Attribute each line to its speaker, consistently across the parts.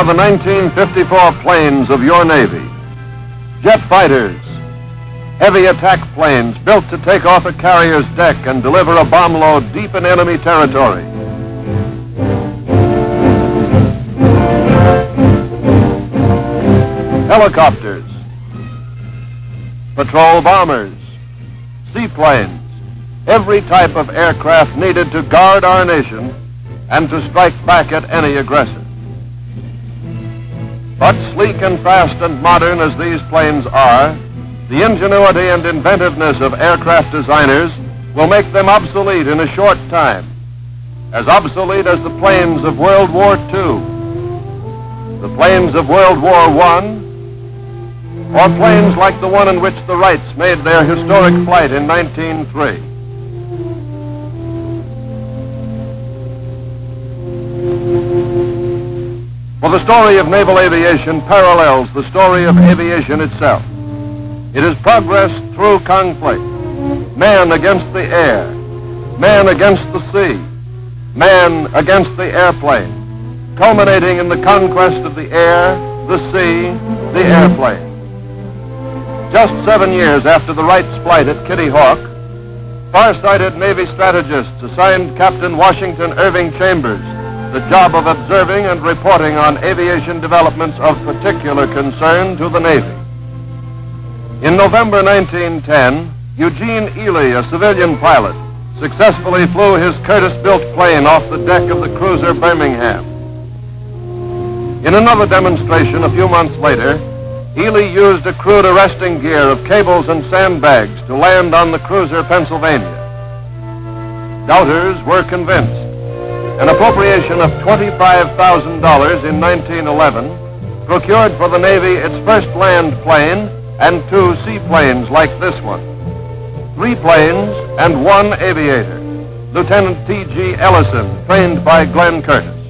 Speaker 1: are the 1954 planes of your Navy. Jet fighters, heavy attack planes built to take off a carrier's deck and deliver a bomb load deep in enemy territory. Helicopters, patrol bombers, seaplanes, every type of aircraft needed to guard our nation and to strike back at any aggressor. But sleek and fast and modern as these planes are, the ingenuity and inventiveness of aircraft designers will make them obsolete in a short time, as obsolete as the planes of World War II, the planes of World War I, or planes like the one in which the Wrights made their historic flight in 1903. For the story of naval aviation parallels the story of aviation itself. It is progress through conflict. Man against the air. Man against the sea. Man against the airplane. Culminating in the conquest of the air, the sea, the airplane. Just seven years after the Wrights' flight at Kitty Hawk, far-sighted Navy strategists assigned Captain Washington Irving Chambers the job of observing and reporting on aviation developments of particular concern to the Navy. In November 1910, Eugene Ely, a civilian pilot, successfully flew his Curtiss-built plane off the deck of the cruiser Birmingham. In another demonstration a few months later, Ely used a crude arresting gear of cables and sandbags to land on the cruiser Pennsylvania. Doubters were convinced an appropriation of $25,000 in 1911 procured for the Navy its first land plane and two seaplanes like this one. Three planes and one aviator, Lieutenant T.G. Ellyson, trained by Glenn Curtiss.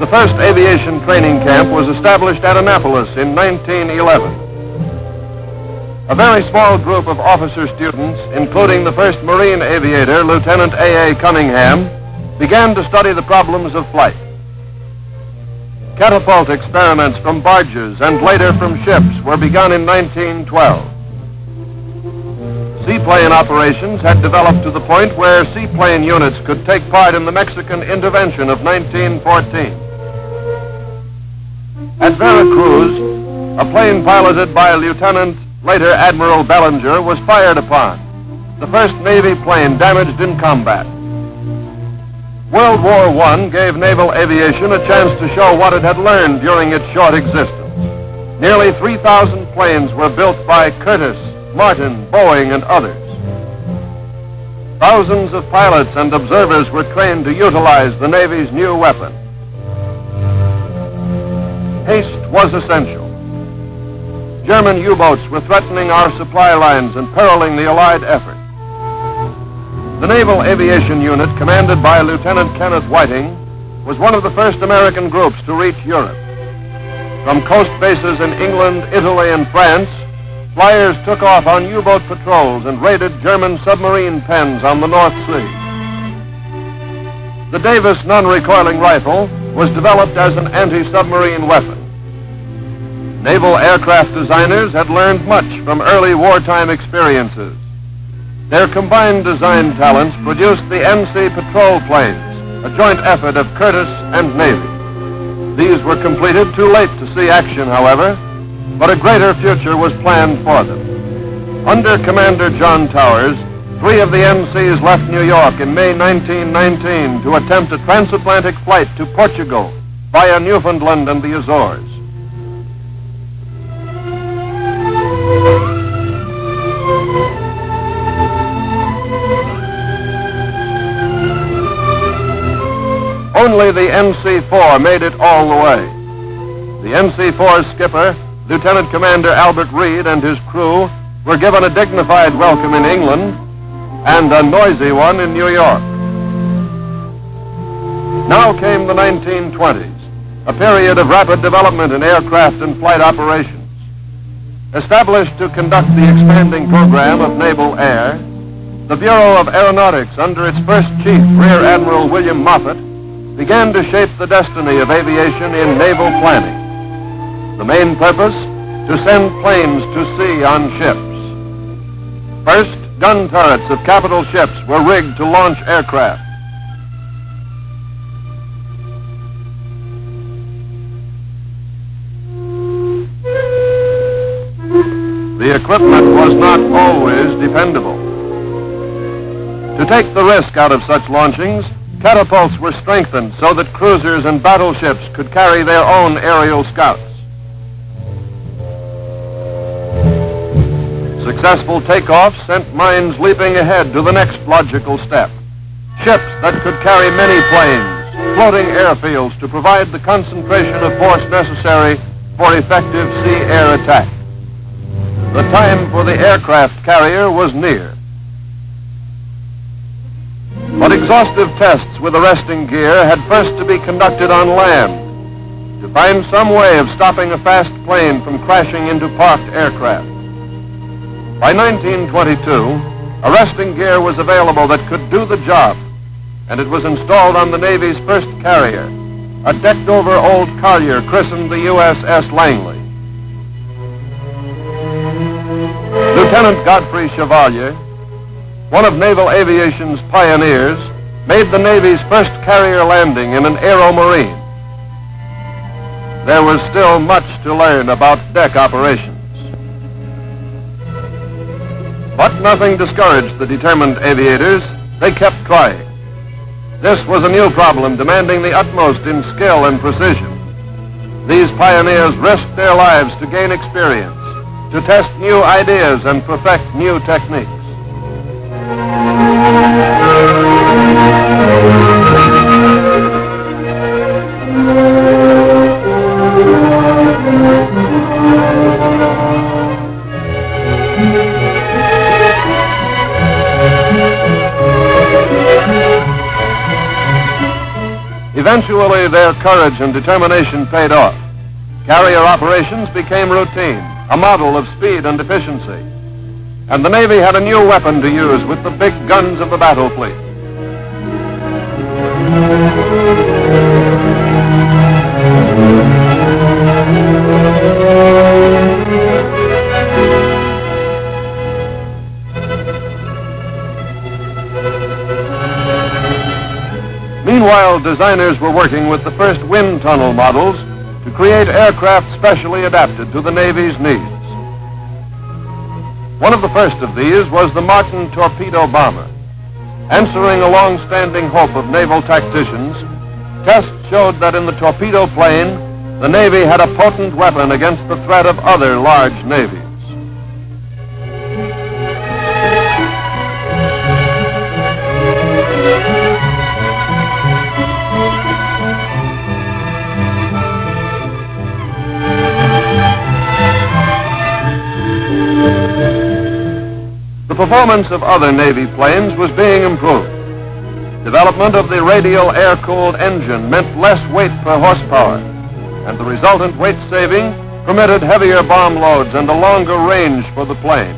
Speaker 1: The first aviation training camp was established at Annapolis in 1911. A very small group of officer students, including the first Marine aviator, Lieutenant A.A. Cunningham, began to study the problems of flight. Catapult experiments from barges and later from ships were begun in 1912. Seaplane operations had developed to the point where seaplane units could take part in the Mexican intervention of 1914. At Veracruz, a plane piloted by Lieutenant Later, Admiral Bellinger was fired upon, the first Navy plane damaged in combat. World War I gave naval aviation a chance to show what it had learned during its short existence. Nearly 3,000 planes were built by Curtiss, Martin, Boeing, and others. Thousands of pilots and observers were trained to utilize the Navy's new weapon. Haste was essential. German U-boats were threatening our supply lines and periling the Allied effort. The Naval Aviation Unit, commanded by Lieutenant Kenneth Whiting, was one of the first American groups to reach Europe. From coast bases in England, Italy, and France, flyers took off on U-boat patrols and raided German submarine pens on the North Sea. The Davis non-recoiling rifle was developed as an anti-submarine weapon. Naval aircraft designers had learned much from early wartime experiences. Their combined design talents produced the NC patrol planes, a joint effort of Curtiss and Navy. These were completed too late to see action, however, but a greater future was planned for them. Under Commander John Towers, three of the NCs left New York in May 1919 to attempt a transatlantic flight to Portugal via Newfoundland and the Azores. Only the NC-4 made it all the way. The NC-4's skipper, Lieutenant Commander Albert Read and his crew were given a dignified welcome in England and a noisy one in New York. Now came the 1920s, a period of rapid development in aircraft and flight operations. Established to conduct the expanding program of naval air, the Bureau of Aeronautics under its first chief, Rear Admiral William Moffett, began to shape the destiny of aviation in naval planning. The main purpose, to send planes to sea on ships. First, gun turrets of capital ships were rigged to launch aircraft. The equipment was not always dependable. To take the risk out of such launchings, catapults were strengthened so that cruisers and battleships could carry their own aerial scouts. Successful takeoffs sent minds leaping ahead to the next logical step. Ships that could carry many planes, floating airfields to provide the concentration of force necessary for effective sea-air attack. The time for the aircraft carrier was near. Exhaustive tests with arresting gear had first to be conducted on land to find some way of stopping a fast plane from crashing into parked aircraft. By 1922, arresting gear was available that could do the job, and it was installed on the Navy's first carrier, a decked-over old collier christened the USS Langley. Lieutenant Godfrey Chevalier, one of naval aviation's pioneers, made the Navy's first carrier landing in an aeromarine. There was still much to learn about deck operations. But nothing discouraged the determined aviators. They kept trying. This was a new problem demanding the utmost in skill and precision. These pioneers risked their lives to gain experience to test new ideas and perfect new techniques. Eventually, their courage and determination paid off. Carrier operations became routine a model of speed and efficiency. And the Navy had a new weapon to use with the big guns of the battle fleet. Meanwhile, designers were working with the first wind tunnel models to create aircraft specially adapted to the Navy's needs. One of the first of these was the Martin torpedo bomber. Answering a long-standing hope of naval tacticians, tests showed that in the torpedo plane, the Navy had a potent weapon against the threat of other large navies. Performance of other Navy planes was being improved. Development of the radial air-cooled engine meant less weight per horsepower, and the resultant weight saving permitted heavier bomb loads and a longer range for the plane.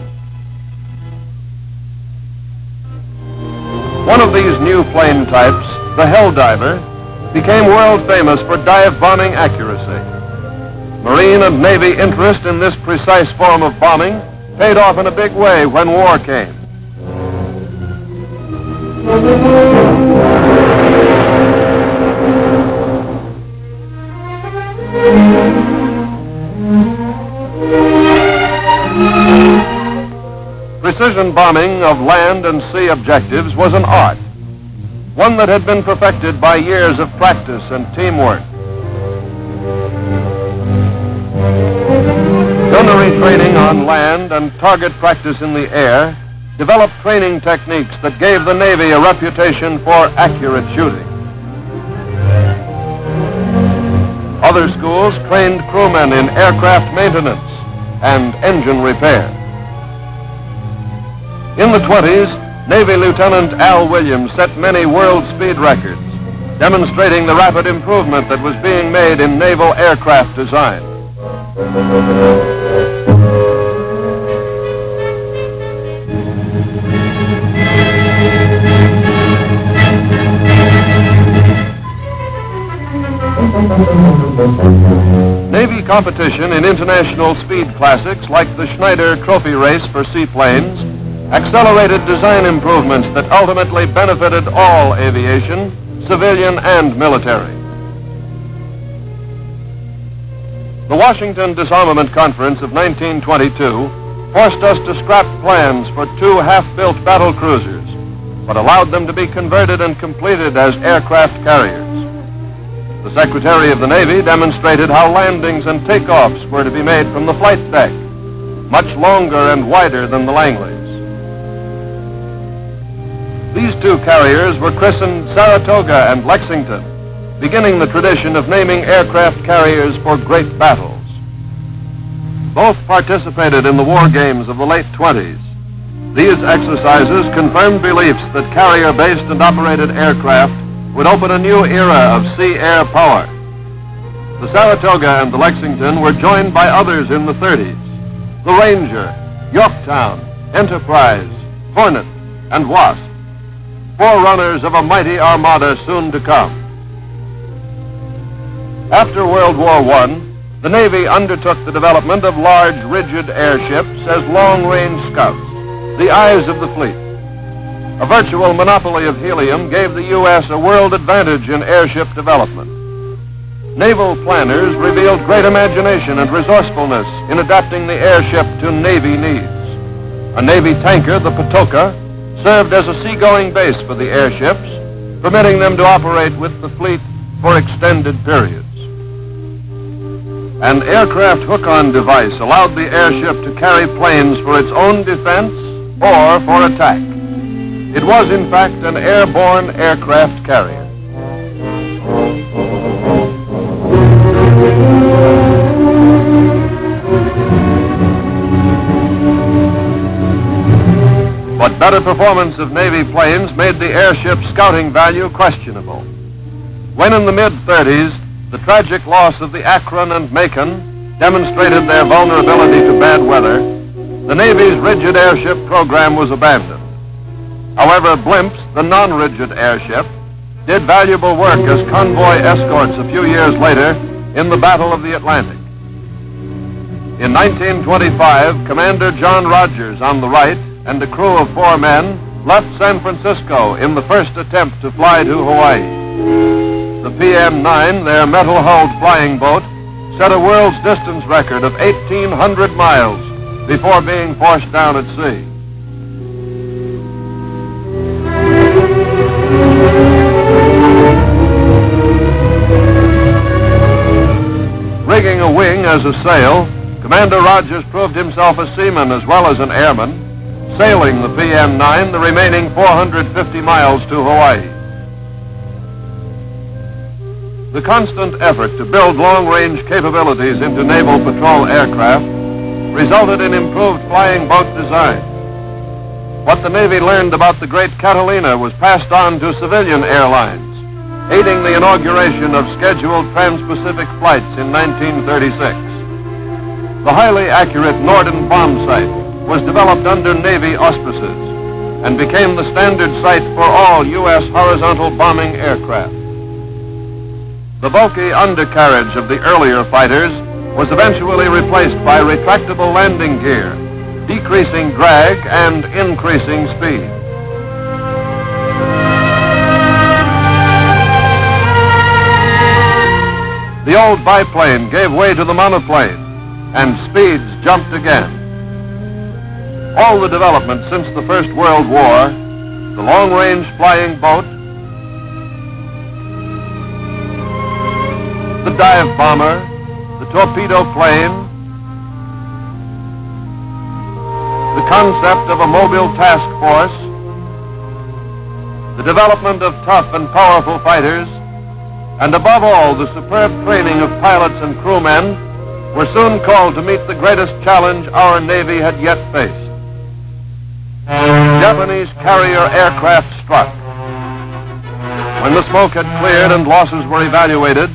Speaker 1: One of these new plane types, the Helldiver, became world famous for dive bombing accuracy. Marine and Navy interest in this precise form of bombing paid off in a big way when war came. Precision bombing of land and sea objectives was an art, one that had been perfected by years of practice and teamwork. On land and target practice in the air developed training techniques that gave the Navy a reputation for accurate shooting. Other schools trained crewmen in aircraft maintenance and engine repair. In the 20s, Navy Lieutenant Al Williams set many world speed records, demonstrating the rapid improvement that was being made in naval aircraft design. Navy competition in international speed classics like the Schneider Trophy Race for seaplanes accelerated design improvements that ultimately benefited all aviation, civilian and military. The Washington Disarmament Conference of 1922 forced us to scrap plans for two half-built battle cruisers, but allowed them to be converted and completed as aircraft carriers. The Secretary of the Navy demonstrated how landings and takeoffs were to be made from the flight deck, much longer and wider than the Langleys. These two carriers were christened Saratoga and Lexington, beginning the tradition of naming aircraft carriers for great battles. Both participated in the war games of the late 20s. These exercises confirmed beliefs that carrier-based and operated aircraft would open a new era of sea-air power. The Saratoga and the Lexington were joined by others in the 30s. The Ranger, Yorktown, Enterprise, Hornet, and Wasp. Forerunners of a mighty armada soon to come. After World War I, the Navy undertook the development of large, rigid airships as long-range scouts, the eyes of the fleet. A virtual monopoly of helium gave the U.S. a world advantage in airship development. Naval planners revealed great imagination and resourcefulness in adapting the airship to Navy needs. A Navy tanker, the Patoka, served as a seagoing base for the airships, permitting them to operate with the fleet for extended periods. An aircraft hook-on device allowed the airship to carry planes for its own defense or for attack. It was, in fact, an airborne aircraft carrier. But better performance of Navy planes made the airship scouting value questionable. When in the mid-30s, the tragic loss of the Akron and Macon demonstrated their vulnerability to bad weather, the Navy's rigid airship program was abandoned. However, blimps, the non-rigid airship, did valuable work as convoy escorts a few years later in the Battle of the Atlantic. In 1925, Commander John Rodgers on the right and a crew of four men left San Francisco in the first attempt to fly to Hawaii. The PN-9, their metal-hulled flying boat, set a world's distance record of 1,800 miles before being forced down at sea. As a sail, Commander Rodgers proved himself a seaman as well as an airman, sailing the PN-9 the remaining 450 miles to Hawaii. The constant effort to build long-range capabilities into naval patrol aircraft resulted in improved flying boat design. What the Navy learned about the great Catalina was passed on to civilian airlines aiding the inauguration of scheduled trans-Pacific flights in 1936. The highly accurate Norden bomb sight was developed under Navy auspices and became the standard sight for all U.S. horizontal bombing aircraft. The bulky undercarriage of the earlier fighters was eventually replaced by retractable landing gear, decreasing drag and increasing speed. The old biplane gave way to the monoplane, and speeds jumped again. All the developments since the First World War, the long-range flying boat, the dive bomber, the torpedo plane, the concept of a mobile task force, the development of tough and powerful fighters, and above all, the superb training of pilots and crewmen were soon called to meet the greatest challenge our Navy had yet faced. Japanese carrier aircraft struck. When the smoke had cleared and losses were evaluated,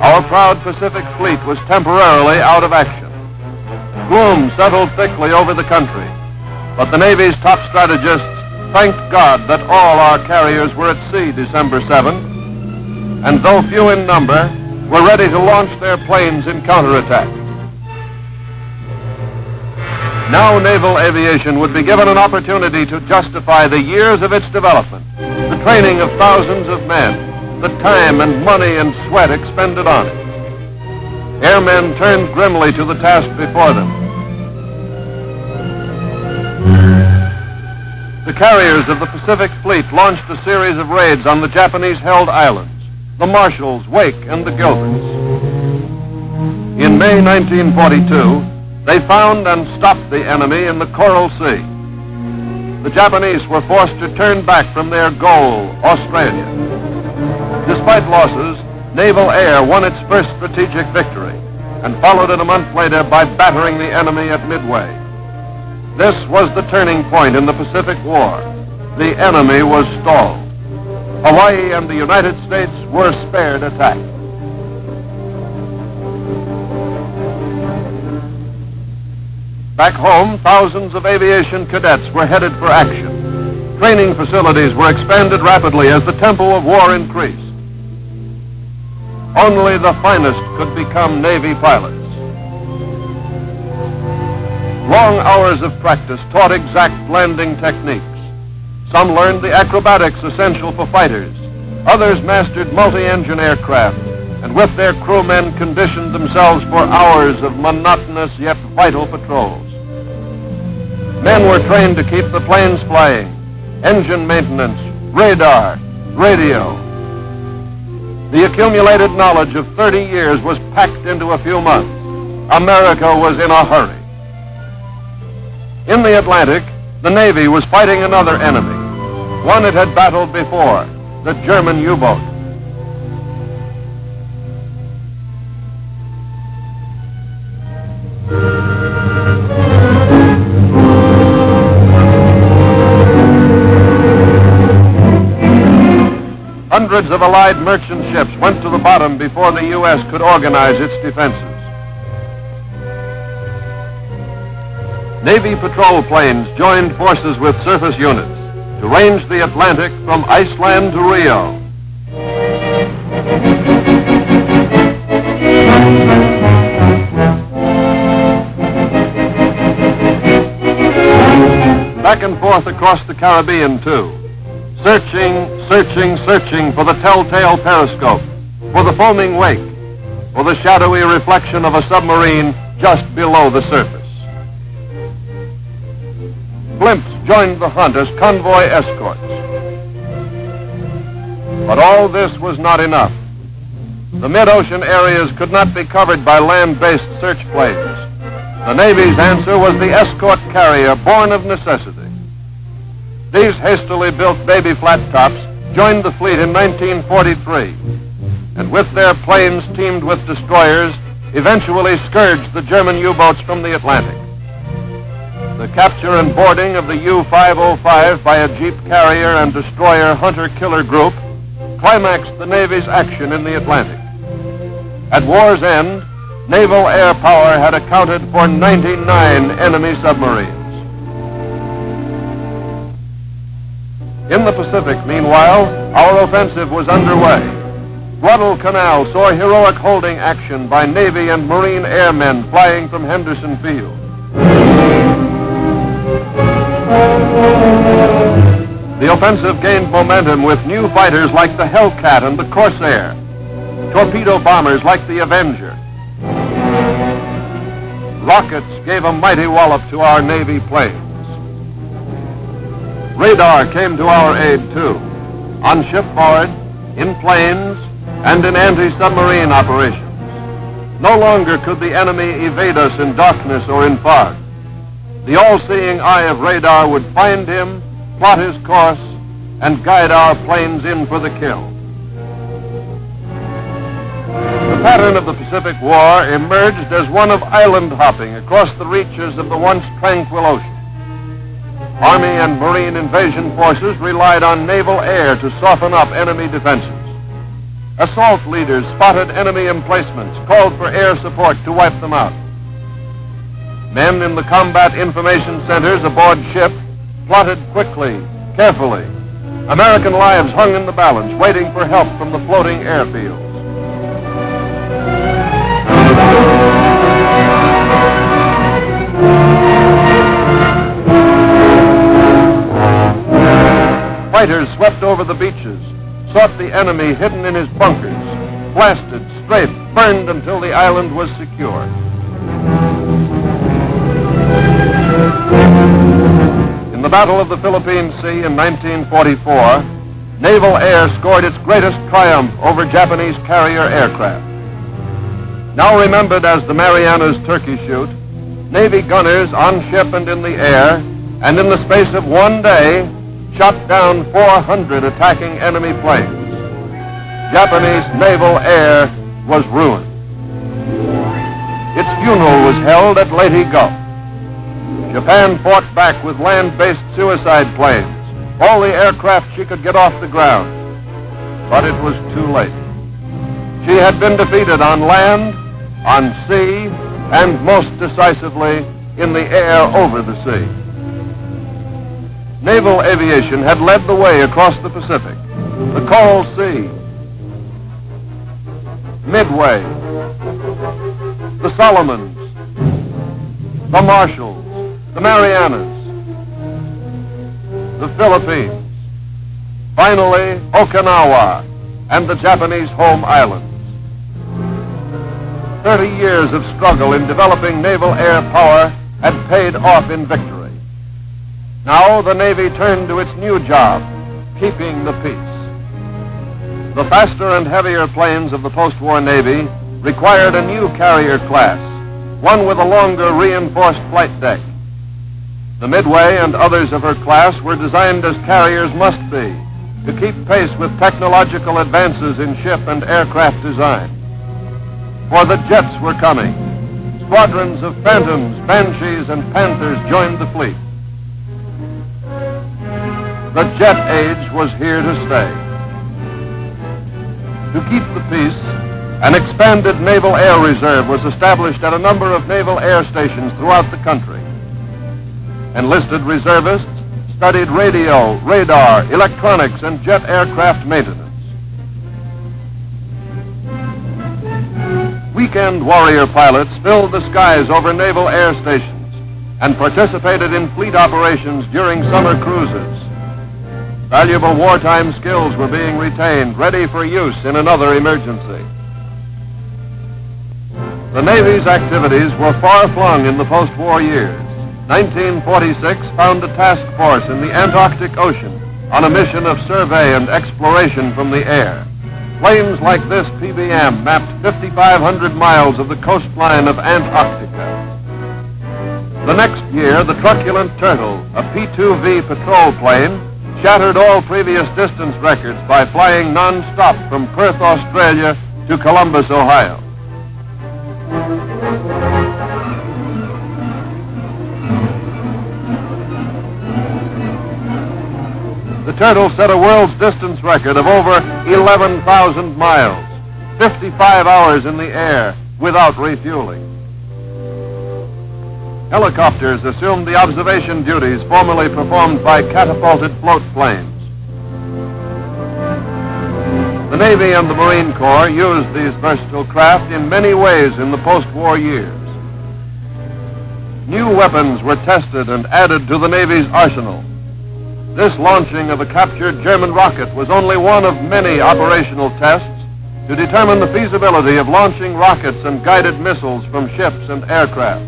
Speaker 1: our proud Pacific fleet was temporarily out of action. Gloom settled thickly over the country, but the Navy's top strategists thanked God that all our carriers were at sea December 7th and though few in number, were ready to launch their planes in counterattack. Now naval aviation would be given an opportunity to justify the years of its development, the training of thousands of men, the time and money and sweat expended on it. Airmen turned grimly to the task before them. The carriers of the Pacific Fleet launched a series of raids on the Japanese-held islands, the Marshalls, Wake, and the Gilberts. In May 1942, they found and stopped the enemy in the Coral Sea. The Japanese were forced to turn back from their goal, Australia. Despite losses, Naval Air won its first strategic victory and followed it a month later by battering the enemy at Midway. This was the turning point in the Pacific War. The enemy was stalled. Hawaii and the United States were spared attack. Back home, thousands of aviation cadets were headed for action. Training facilities were expanded rapidly as the tempo of war increased. Only the finest could become Navy pilots. Long hours of practice taught exact landing techniques. Some learned the acrobatics essential for fighters. Others mastered multi-engine aircraft and with their crewmen conditioned themselves for hours of monotonous yet vital patrols. Men were trained to keep the planes flying, engine maintenance, radar, radio. The accumulated knowledge of 30 years was packed into a few months. America was in a hurry. In the Atlantic, the Navy was fighting another enemy, one it had battled before, the German U-boat. Hundreds of Allied merchant ships went to the bottom before the U.S. could organize its defenses. Navy patrol planes joined forces with surface units to range the Atlantic from Iceland to Rio. Back and forth across the Caribbean, too. Searching, searching, searching for the telltale periscope, for the foaming wake, for the shadowy reflection of a submarine just below the surface. Blimps joined the hunt as convoy escorts. But all this was not enough. The mid-ocean areas could not be covered by land-based search planes. The Navy's answer was the escort carrier born of necessity. These hastily built baby flat tops joined the fleet in 1943, and with their planes teamed with destroyers, eventually scourged the German U-boats from the Atlantic. The capture and boarding of the U-505 by a Jeep carrier and destroyer hunter-killer group climaxed the Navy's action in the Atlantic. At war's end, naval air power had accounted for 99 enemy submarines. In the Pacific, meanwhile, our offensive was underway. Guadalcanal saw heroic holding action by Navy and Marine airmen flying from Henderson Field. The offensive gained momentum with new fighters like the Hellcat and the Corsair, torpedo bombers like the Avenger. Rockets gave a mighty wallop to our Navy planes. Radar came to our aid, too, on shipboard, in planes, and in anti-submarine operations. No longer could the enemy evade us in darkness or in fog. The all-seeing eye of radar would find him, plot his course, and guide our planes in for the kill. The pattern of the Pacific War emerged as one of island hopping across the reaches of the once tranquil ocean. Army and Marine invasion forces relied on naval air to soften up enemy defenses. Assault leaders spotted enemy emplacements, called for air support to wipe them out. Men in the combat information centers aboard ship plotted quickly, carefully. American lives hung in the balance, waiting for help from the floating airfields. Fighters swept over the beaches, sought the enemy hidden in his bunkers, blasted, strafed, burned until the island was secure. The Battle of the Philippine Sea in 1944, naval air scored its greatest triumph over Japanese carrier aircraft. Now remembered as the Marianas Turkey Shoot, Navy gunners on ship and in the air, and in the space of one day, shot down 400 attacking enemy planes. Japanese naval air was ruined. Its funeral was held at Leyte Gulf. Japan fought back with land-based suicide planes, all the aircraft she could get off the ground. But it was too late. She had been defeated on land, on sea, and most decisively in the air over the sea. Naval aviation had led the way across the Pacific, the Coral Sea, Midway, the Solomons, the Marshalls, the Marianas, the Philippines, finally Okinawa and the Japanese home islands. 30 years of struggle in developing naval air power had paid off in victory. Now the Navy turned to its new job, keeping the peace. The faster and heavier planes of the post-war Navy required a new carrier class, one with a longer reinforced flight deck. The Midway and others of her class were designed as carriers must be, to keep pace with technological advances in ship and aircraft design. For the jets were coming. Squadrons of Phantoms, Banshees, and Panthers joined the fleet. The jet age was here to stay. To keep the peace, an expanded Naval Air Reserve was established at a number of naval air stations throughout the country. Enlisted reservists studied radio, radar, electronics, and jet aircraft maintenance. Weekend warrior pilots filled the skies over naval air stations and participated in fleet operations during summer cruises. Valuable wartime skills were being retained, ready for use in another emergency. The Navy's activities were far-flung in the post-war years. 1946 found a task force in the Antarctic Ocean on a mission of survey and exploration from the air. Planes like this PBM mapped 5,500 miles of the coastline of Antarctica. The next year, the Truculent Turtle, a P-2V patrol plane, shattered all previous distance records by flying non-stop from Perth, Australia to Columbus, Ohio. Turtle set a world's distance record of over 11,000 miles, 55 hours in the air without refueling. Helicopters assumed the observation duties formerly performed by catapulted float planes. The Navy and the Marine Corps used these versatile craft in many ways in the post-war years. New weapons were tested and added to the Navy's arsenal. This launching of a captured German rocket was only one of many operational tests to determine the feasibility of launching rockets and guided missiles from ships and aircraft.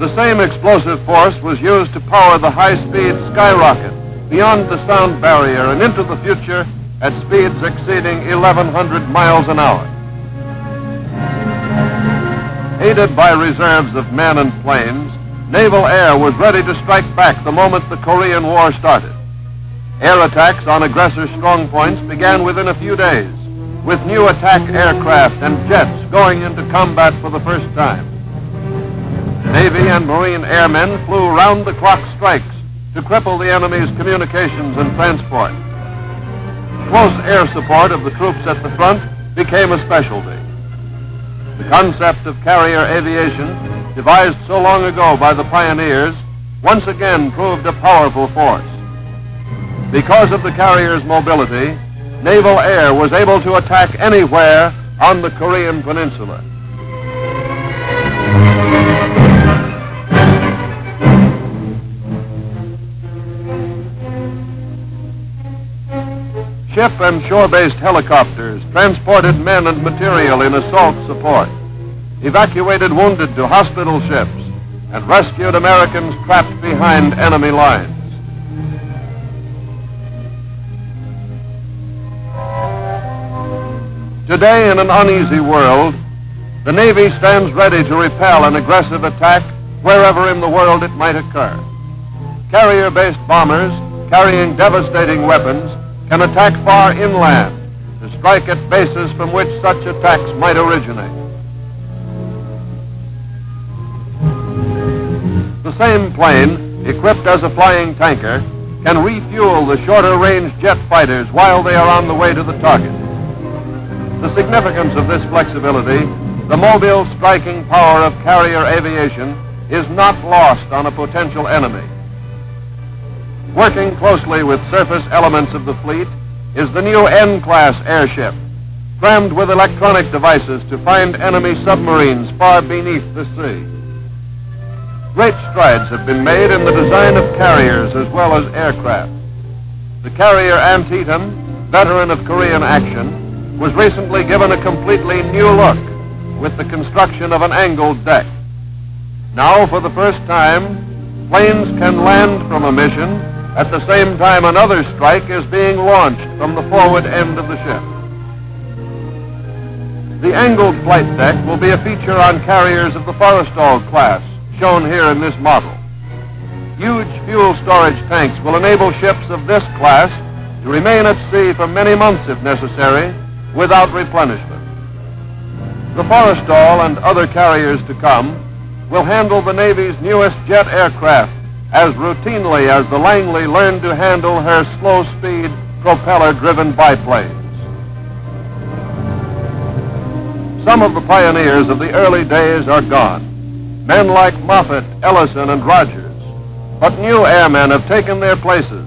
Speaker 1: The same explosive force was used to power the high-speed skyrocket beyond the sound barrier and into the future at speeds exceeding 1,100 miles an hour. Aided by reserves of men and planes, naval air was ready to strike back the moment the Korean War started. Air attacks on aggressor strongpoints began within a few days with new attack aircraft and jets going into combat for the first time. Navy and Marine airmen flew round-the-clock strikes to cripple the enemy's communications and transport. Close air support of the troops at the front became a specialty. The concept of carrier aviation, devised so long ago by the pioneers, once again proved a powerful force. Because of the carrier's mobility, naval air was able to attack anywhere on the Korean Peninsula. Ship and shore-based helicopters transported men and material in assault support evacuated wounded to hospital ships, and rescued Americans trapped behind enemy lines. Today, in an uneasy world, the Navy stands ready to repel an aggressive attack wherever in the world it might occur. Carrier-based bombers carrying devastating weapons can attack far inland to strike at bases from which such attacks might originate. The same plane, equipped as a flying tanker, can refuel the shorter range jet fighters while they are on the way to the target. The significance of this flexibility the mobile striking power of carrier aviation is not lost on a potential enemy. Working closely with surface elements of the fleet is the new N-class airship, crammed with electronic devices to find enemy submarines far beneath the sea. Great strides have been made in the design of carriers as well as aircraft. The carrier Antietam, veteran of Korean action, was recently given a completely new look with the construction of an angled deck. Now, for the first time, planes can land from a mission at the same time another strike is being launched from the forward end of the ship. The angled flight deck will be a feature on carriers of the Forrestal class, shown here in this model. Huge fuel storage tanks will enable ships of this class to remain at sea for many months if necessary without replenishment. The Forrestal and other carriers to come will handle the Navy's newest jet aircraft as routinely as the Langley learned to handle her slow-speed, propeller-driven biplanes. Some of the pioneers of the early days are gone. Men like Moffett, Ellyson, and Rodgers. But new airmen have taken their places.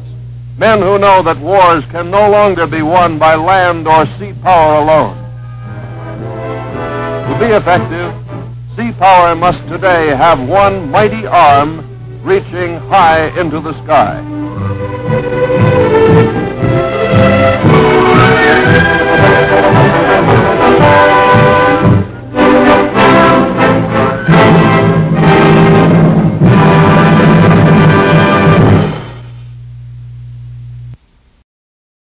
Speaker 1: Men who know that wars can no longer be won by land or sea power alone. To be effective, sea power must today have one mighty arm reaching high into the sky.